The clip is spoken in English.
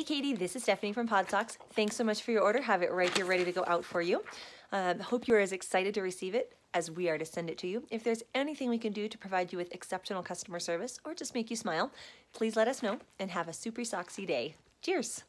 Hey Katie, this is Stephanie from Podsox. Thanks so much for your order. Have it right here ready to go out for you. Um, hope you are as excited to receive it as we are to send it to you. If there's anything we can do to provide you with exceptional customer service or just make you smile, please let us know and have a super socksy day. Cheers!